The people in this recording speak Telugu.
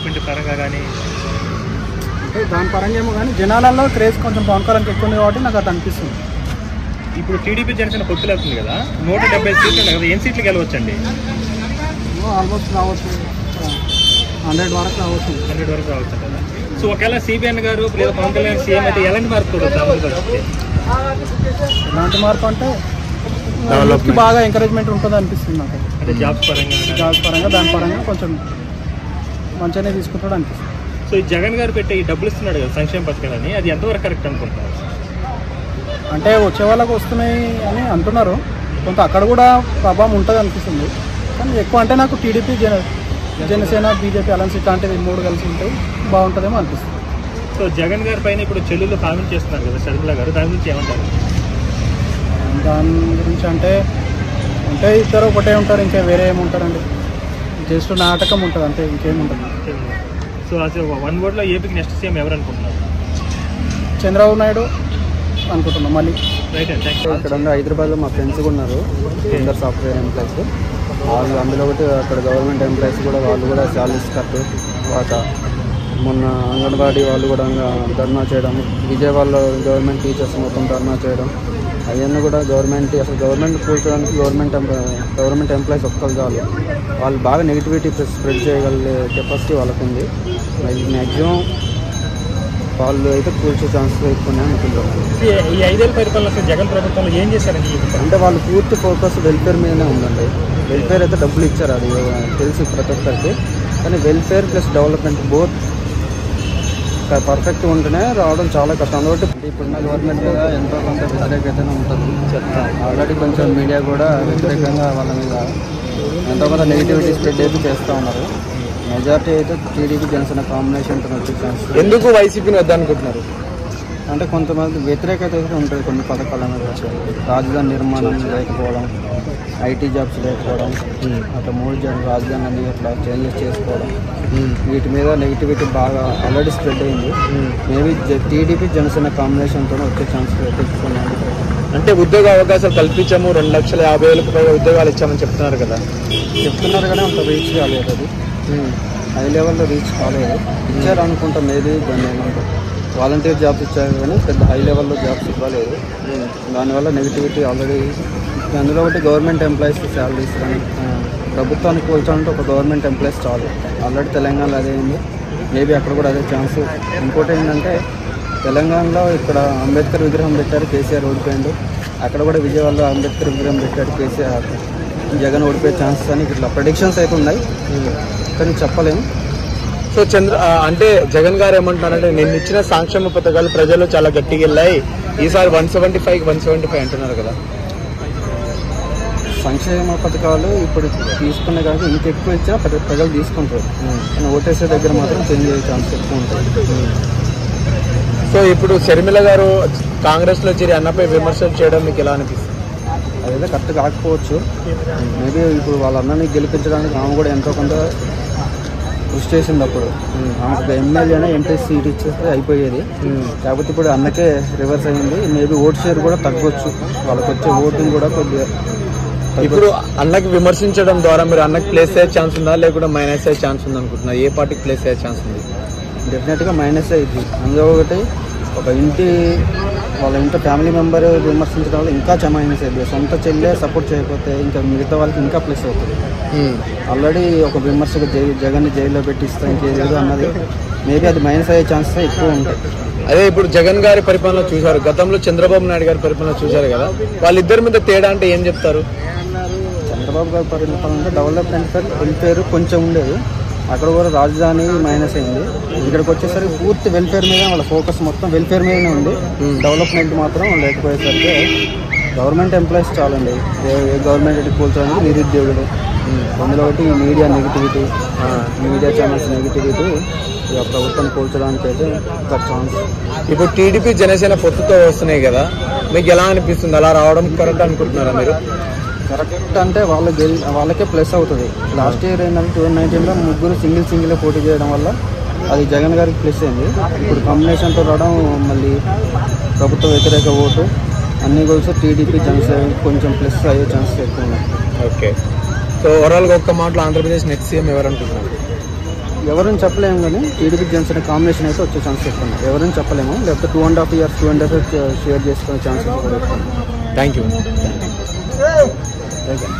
డెవలప్మెంట్ పరంగా కానీ అంటే దాని పరంగా ఏమో కానీ జనాలలో క్రేజ్ కొంచెం పవన్ కళ్యాణ్కి ఎక్కువ ఉంది కాబట్టి నాకు అది అనిపిస్తుంది. ఇప్పుడు టీడీపీ జనసేన పొత్తులు అవుతుంది కదా నూట డెబ్బై సీట్లు కదా ఎన్ని సీట్లు గెలవచ్చండి? ఆల్మోస్ట్ రావచ్చు. హండ్రెడ్ వరకు రావచ్చు. హండ్రెడ్ వరకు రావచ్చు కదా సో ఒకవేళ సిబిఎన్ గారు లేదా పవన్ కళ్యాణ్ సీఎం అయితే ఎలాంటి మార్పు ఎలాంటి మార్పు అంటే బాగా ఎంకరేజ్మెంట్ ఉంటుంది అనిపిస్తుంది నాకు. అంటే జాబ్స్ పరంగా. జాబ్స్ పరంగా దాని పరంగా కొంచెం మంచిగానే తీసుకుంటాడు అనిపిస్తుంది. సో ఈ జగన్ గారు పెట్టే ఈ డబ్బులు ఇస్తున్నాడు కదా సంక్షేమ పథకాలని అది ఎంతవరకు కరెక్ట్ అనుకుంటున్నారు? అంటే వచ్చే వాళ్ళకు వస్తున్నాయి అని అంటున్నారు. కొంత అక్కడ కూడా ప్రభావం ఉంటుంది అనిపిస్తుంది. కానీ ఎక్కువ అంటే నాకు టీడీపీ జన జనసేన బీజేపీ అలయన్స్ ఇట్లాంటివి మూడు కలిసి ఉంటాయి బాగుంటుందేమో అనిపిస్తుంది. సో జగన్ గారి పైన ఇప్పుడు చెల్లెలు కామెంట్ చేస్తున్నారు కదా షర్మిల గారు దాని గురించి ఏమంటారు? దాని గురించి అంటే అంటే ఇద్దరు ఒకటే ఉంటారు ఇంకా వేరే ఏముంటారండి? జస్ట్ నాటకం ఉంటుంది అంతే ఇంకేముంటుంది సో అసలు వన్ వర్డ్లో ఏపీకి నెక్స్ట్ సీఎం ఎవరు అనుకుంటున్నారు? చంద్రబాబు నాయుడు అనుకుంటున్నాం మళ్ళీ. ఉన్న హైదరాబాద్లో మా ఫ్రెండ్స్ కూడా ఉన్నారు. అందరు సాఫ్ట్వేర్ ఎంప్లాయీస్. వాళ్ళు అందులో ఒకటి అక్కడ గవర్నమెంట్ ఎంప్లాయీస్ కూడా వాళ్ళు కూడా శాలరీస్ కట్ తర్వాత మొన్న అంగన్వాడీ వాళ్ళు కూడా ధర్నా చేయడం విజయవాడలో గవర్నమెంట్ టీచర్స్ మొత్తం ధర్నా చేయడం. అవన్నీ కూడా గవర్నమెంట్ అసలు గవర్నమెంట్ కూర్చోడానికి గవర్నమెంట్ గవర్నమెంట్ ఎంప్లాయీస్ ఒక్కరు చాలు. వాళ్ళు బాగా నెగిటివిటీ స్ప్రెడ్ చేయగలిగే కెపాసిటీ వాళ్ళకు ఉంది మ్యాక్సిమం వాళ్ళు అయితే కూర్చో ఛాన్సెస్ ఎక్కువ ఉన్నాయి అనుకుంటున్నాను ఈ ఐదేళ్ళ పరిపాలన అసలు జగన్ ప్రభుత్వంలో ఏం చేశారండి అంటే వాళ్ళు పూర్తి ఫోకస్ వెల్ఫేర్ మీదనే ఉందండి. వెల్ఫేర్ అయితే డబ్బులు ఇచ్చారు అది తెలుసు ప్రతి ఒక్కరికి. కానీ welfare plus development both perfect ఉంటేనే రావడం చాలా కష్టం. కాబట్టి ఇప్పుడున్న గవర్నమెంట్ మీద ఎంతో కొంత వ్యతిరేకతనే ఉంటుంది. ఆల్రెడీ కొంచెం మీడియా కూడా వ్యతిరేకంగా వాళ్ళ మీద ఎంతో కొంత నెగిటివిటీ స్ప్రెడ్ అయితే చేస్తూ ఉన్నారు. మెజారిటీ అయితే టీడీపీ జనసేన కాంబినేషన్ వచ్చే ఛాన్స్ ఎందుకు వైసీపీని వద్దనుకుంటున్నారు? అంటే కొంతమంది వ్యతిరేకత అయితే ఉంటుంది కొన్ని పథకాల మీద. రాజధాని నిర్మాణం లేకపోవడం ఐటీ జాబ్స్ లేకపోవడం అట్లా మూడు జాబ్ రాజధాని ఇట్లా చేంజెస్ చేసుకోవడం వీటి మీద నెగిటివిటీ బాగా ఆల్రెడీ స్ప్రెడ్ అయింది. మేబీ టీడీపీ జనసేన కాంబినేషన్తో వచ్చే ఛాన్స్ తెచ్చుకున్నాను. అంటే ఉద్యోగ అవకాశాలు కల్పించాము రెండు లక్షల యాభై వేలకు పైగా ఉద్యోగాలు ఇచ్చామని చెప్తున్నారు కదా. చెప్తున్నారు కానీ అంత రీచ్ కాలేదు అది. హై లెవెల్లో రీచ్ కాలేదు. ఇచ్చారు అనుకుంటా మేబీ దాన్ని ఏమంటారు వాలంటీర్ జాబ్స్ ఇచ్చారు కానీ పెద్ద హై లెవెల్లో జాబ్స్ ఇవ్వలేదు. దానివల్ల నెగిటివిటీ ఆల్రెడీ అందులో ఒకటి గవర్నమెంట్ ఎంప్లాయీస్కి శాలరీస్ కానీ ప్రభుత్వానికి పోల్చాలంటే ఒక గవర్నమెంట్ ఎంప్లాయీస్ చాలు. ఆల్రెడీ తెలంగాణలో అదే ఉంది. మేబీ అక్కడ కూడా అదే ఛాన్స్ ఇంకోటి ఏంటంటే తెలంగాణలో ఇక్కడ అంబేద్కర్ విగ్రహం పెట్టారు కేసీఆర్ ఓడిపోయిండు. అక్కడ కూడా విజయవాడలో అంబేద్కర్ విగ్రహం పెట్టాడు కేసీఆర్. జగన్ ఓడిపోయే ఛాన్సెస్ అని ఇట్లా ప్రొడిక్షన్స్ అయితే ఉన్నాయి. కానీ చెప్పలేము. సో చంద్ర అంటే జగన్ గారు ఏమంటున్నారంటే నేను ఇచ్చిన సంక్షేమ పథకాలు ప్రజలు చాలా గట్టిగా వెళ్ళాయి. ఈసారి one seventy five one seventy five అంటున్నారు కదా. సంక్షేమ పథకాలు ఇప్పుడు తీసుకునే కాక ఇంకెక్కువ ఇచ్చినా ప్ర- ప్రజలు తీసుకుంటారు. కానీ ఓటేసే దగ్గర మాత్రం చేంజ్ అయ్యే ఛాన్స్ ఎక్కువ ఉంటుంది. సో ఇప్పుడు షర్మిల గారు కాంగ్రెస్లో చేరి అన్నపై విమర్శలు చేయడం మీకు ఎలా అనిపిస్తుంది? అదైతే కరెక్ట్ కాకపోవచ్చు. మేబీ ఇప్పుడు వాళ్ళ అన్నని గెలిపించడానికి ఆమె కూడా ఎంతో కొంత కృషి చేసింది అప్పుడు. ఆమెకు ఎమ్మెల్యేనే ఎంపీ సీట్ ఇచ్చేస్తే అయిపోయేది. కాకపోతే ఇప్పుడు అన్నకే రివర్స్ అయింది. మేబీ ఓట్ షేర్ కూడా తగ్గొచ్చు. వాళ్ళకి వచ్చే ఓటింగ్ కూడా కొద్దిగా. ఇప్పుడు అన్నకి విమర్శించడం ద్వారా మీరు అన్నకి ప్లేస్ అయ్యే ఛాన్స్ ఉందా? లేకుంటే మైనస్ అయ్యే ఛాన్స్ ఉంది అనుకుంటున్నా? ఏ పార్టీకి ప్లేస్ అయ్యే ఛాన్స్ ఉంది? డెఫినెట్గా మైనస్ అయింది అందులో ఒకటి ఒక ఇంటి వాళ్ళ ఇంట్లో ఫ్యామిలీ మెంబర్ విమర్శించడం వల్ల ఇంకా మైనస్ అయింది సొంత చెల్లె సపోర్ట్ చేయకపోతే ఇంకా మిగతా వాళ్ళకి ఇంకా ప్లస్ అవుతుంది. ఆల్రెడీ ఒక విమర్శకు జై జగన్ని జైల్లో పెట్టిస్తా ఇంకేదేదో అన్నది. మేబీ అది మైనస్ అయ్యే ఛాన్సెస్ ఎక్కువ ఉంటాయి. అదే ఇప్పుడు జగన్ గారి పరిపాలన చూశారు. గతంలో చంద్రబాబు నాయుడు గారి పరిపాలన చూశారు కదా. వాళ్ళిద్దరి మీద తేడా అంటే ఏం చెప్తారు? చంద్రబాబు గారి పరిపాలన అంటే డెవలప్మెంట్ వెల్ఫేర్ కొంచెం ఉండేది. అక్కడ కూడా రాజధాని మైనస్ అయింది. ఇక్కడికి వచ్చేసరికి పూర్తి వెల్ఫేర్ మీద వాళ్ళ ఫోకస్ మొత్తం వెల్ఫేర్ మీదనే ఉంది. డెవలప్మెంట్ మాత్రం లేకపోయేసరికి గవర్నమెంట్ ఎంప్లాయీస్ చాలండి. గవర్నమెంట్ కూల్చడానికి నిరుద్యోగులు. అందులో ఒకటి ఈ media negativity media channels negativity ఇక ప్రభుత్వం కూల్చడానికి అయితే ఒక ఛాన్స్ ఇప్పుడు టీడీపీ జనసేన పొత్తుతో వస్తున్నాయి కదా మీకు ఎలా అనిపిస్తుంది? అలా రావడం కరెక్ట్ అనుకుంటున్నారా మీరు? కరెక్ట్ అంటే వాళ్ళ గెల్ వాళ్ళకే ప్లస్ అవుతుంది. లాస్ట్ ఇయర్ ఏంటంటే టూ నైన్టీన్లో ముగ్గురు సింగిల్ సింగిల్ పోటీ చేయడం వల్ల అది జగన్ గారికి ప్లస్ అయింది. ఇప్పుడు కాంబినేషన్తో రావడం మళ్ళీ ప్రభుత్వ వ్యతిరేక ఓటు అన్ని గోల్స్ టీడీపీ జనసేన కొంచెం ప్లస్ అయ్యే ఛాన్సెస్ ఎక్కువ ఉన్నాయి ఓకే సో ఓవరాల్గా ఒక్క మాటలో ఆంధ్రప్రదేశ్ నెక్స్ట్ సీఎం ఎవరు అనుకుంటున్నారు? ఎవరని చెప్పలేము కానీ టీడీపీ జనసేన కాంబినేషన్ అయితే వచ్చే ఛాన్స్ ఉన్నాయి ఎవరని చెప్పలేము. లేకపోతే two and half years two and half share చేసుకునే యూ థ్యాంక్ యూ